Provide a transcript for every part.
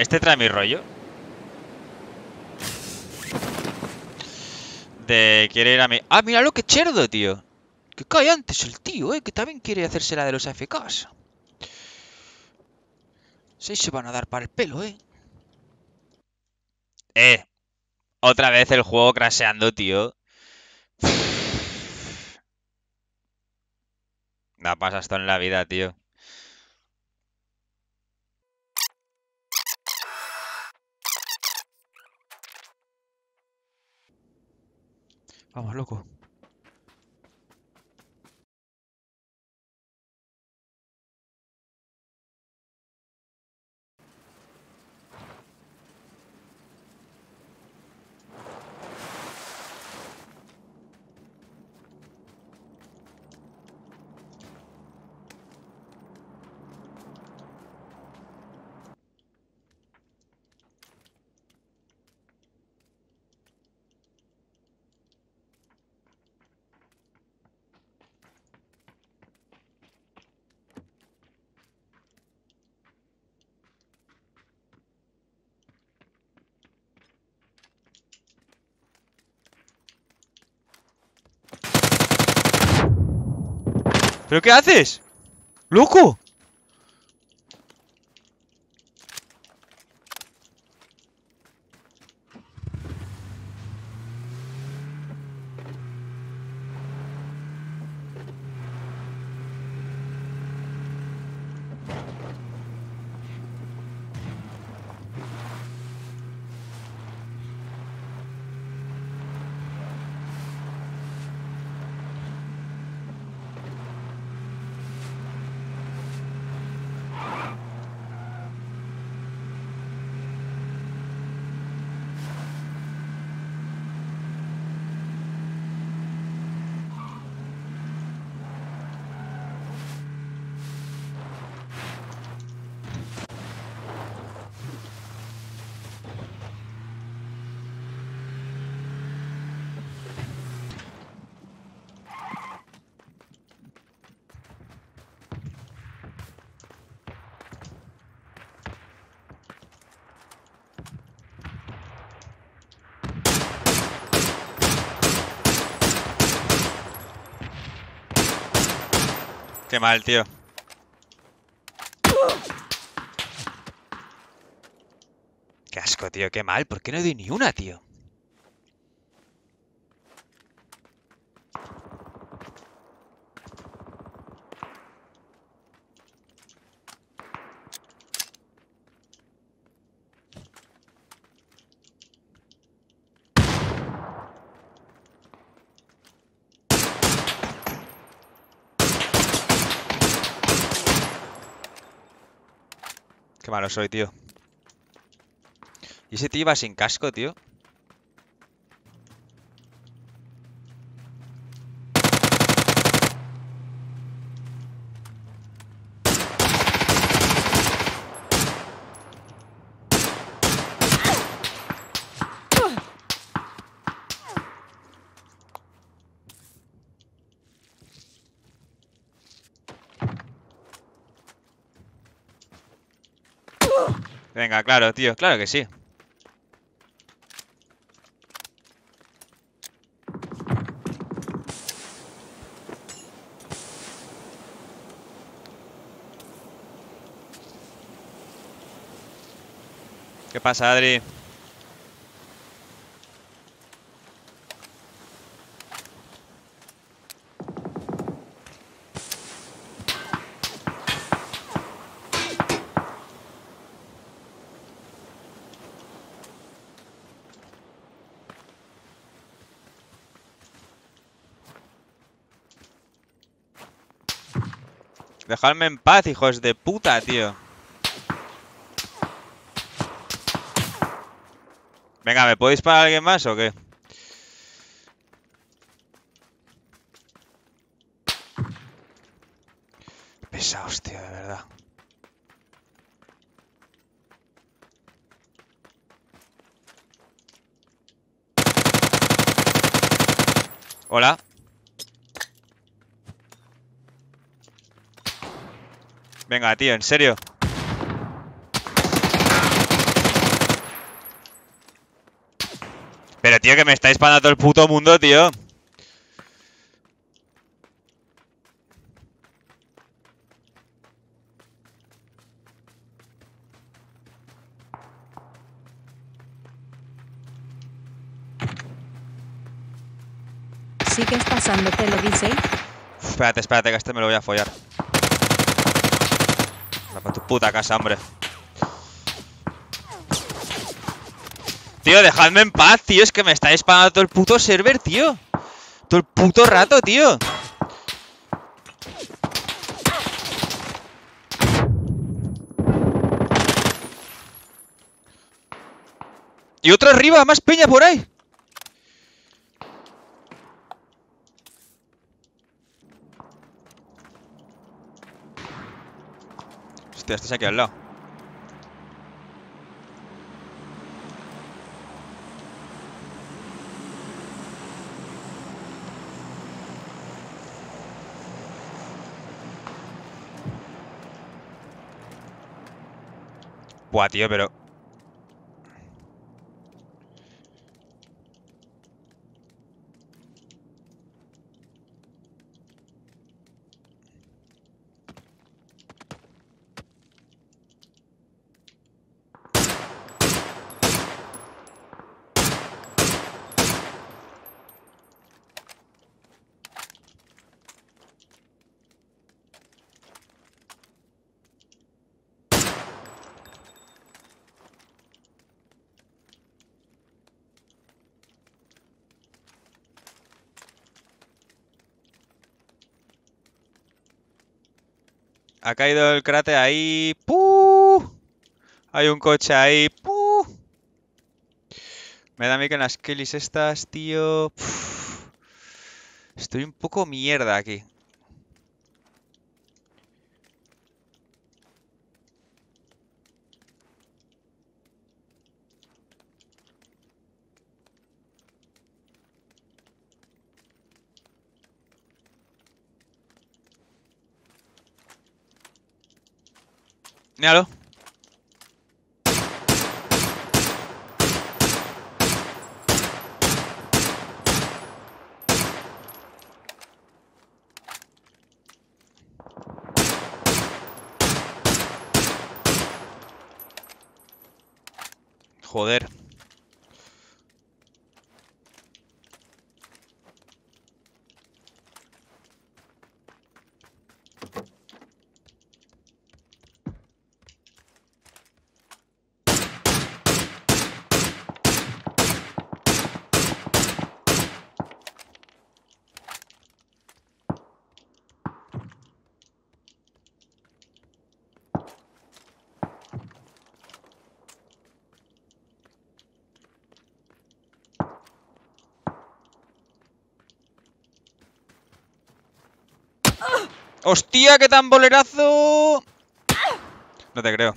Este trae mi rollo. De quiere ir a mi... ¡Ah, mira lo que cherdo, tío! Que cae antes el tío, eh, que también quiere hacerse la de los AFKs. Sí se van a dar para el pelo, eh. Eh. Otra vez el juego craseando, tío. No pasa esto en la vida, tío. Vamos, loco. ¿Pero qué haces? ¡Loco! Qué mal, tío. Qué asco, tío. Qué mal. ¿Por qué no doy ni una, tío? Qué malo soy, tío. ¿Y ese tío iba sin casco, tío? Venga, claro, tío, claro que sí. ¿Qué pasa, Adri? Dejadme en paz, hijos de puta, tío. Venga, ¿me puedo disparar alguien más o qué? Pesados, tío, de verdad. Hola. Venga, tío, en serio. Pero, tío, que me está disparando el puto mundo, tío. ¿Sigues pasándote lo dice? Espérate, espérate, que este me lo voy a follar. Puta casa, hombre. Tío, dejadme en paz, tío. Es que me está disparando todo el puto server, tío. Todo el puto rato, tío. Y otro arriba, más peña por ahí. Hostia, estás aquí al lado. Buah, tío, pero... Ha caído el cráter ahí. ¡Puh! Hay un coche ahí. Me da a mí que en las Kellys estas, tío. Estoy un poco mierda aquí. Míralo. Joder. ¡Hostia, qué tan bolerazo! No te creo.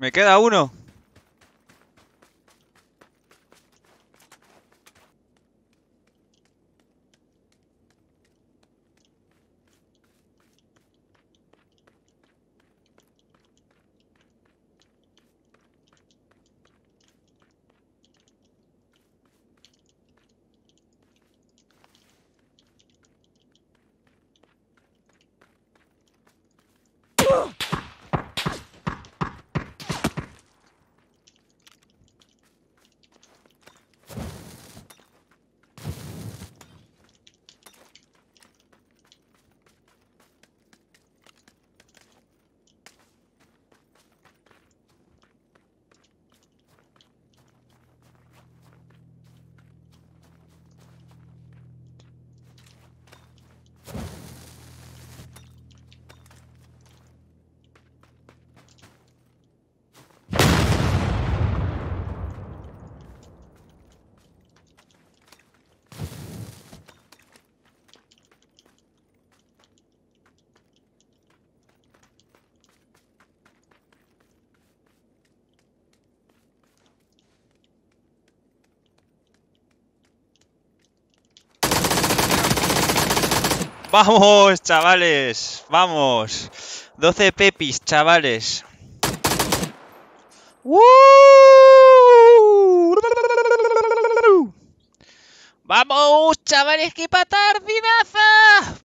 Me queda uno. Vamos, chavales. Vamos. 12 pepis, chavales. ¡Woo! Vamos, chavales, qué patardidaza.